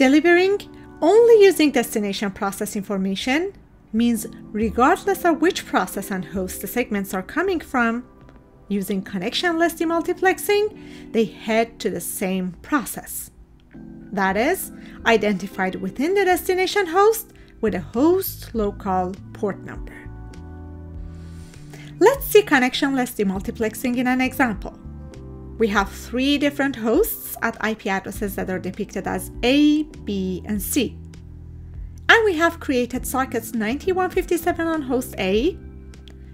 Delivering only using destination process information means regardless of which process and host the segments are coming from, using connectionless demultiplexing, they head to the same process. That is, identified within the destination host with a host local port number. Let's see connectionless demultiplexing in an example. We have three different hosts at IP addresses that are depicted as A, B, and C. And we have created sockets 9157 on host A,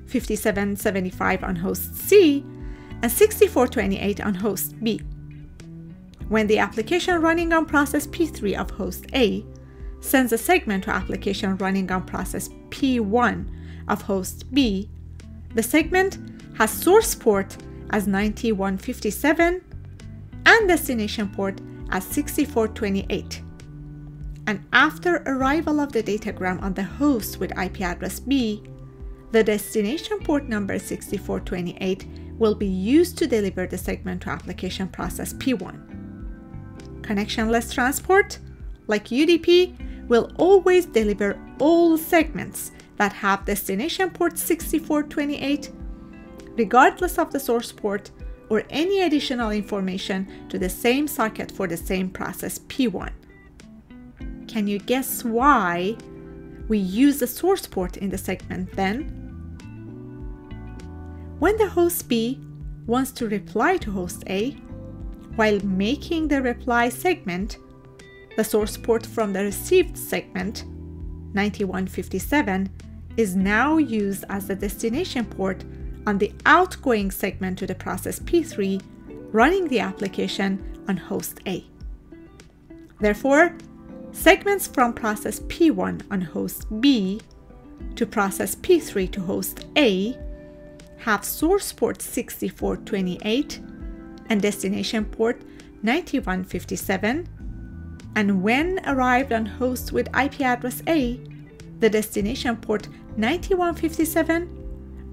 5775 on host C, and 6428 on host B. When the application running on process P3 of host A sends a segment to application running on process P1 of host B, the segment has source port as 9157 and destination port as 6428. And after arrival of the datagram on the host with IP address B, the destination port number 6428 will be used to deliver the segment to application process P1. Connectionless transport, like UDP, will always deliver all segments that have destination port 6428 regardless of the source port or any additional information to the same socket for the same process P1. Can you guess why we use the source port in the segment then? When the host B wants to reply to host A, while making the reply segment, the source port from the received segment, 9157, is now used as the destination port on the outgoing segment to the process P3 running the application on host A. Therefore, segments from process P1 on host B to process P3 to host A have source port 6428 and destination port 9157 and when arrived on host with IP address A, the destination port 9157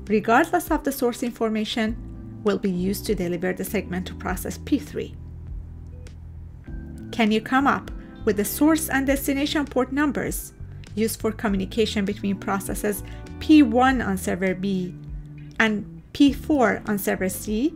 regardless of the source information, will be used to deliver the segment to process P3. Can you come up with the source and destination port numbers used for communication between processes P1 on server B and P4 on server C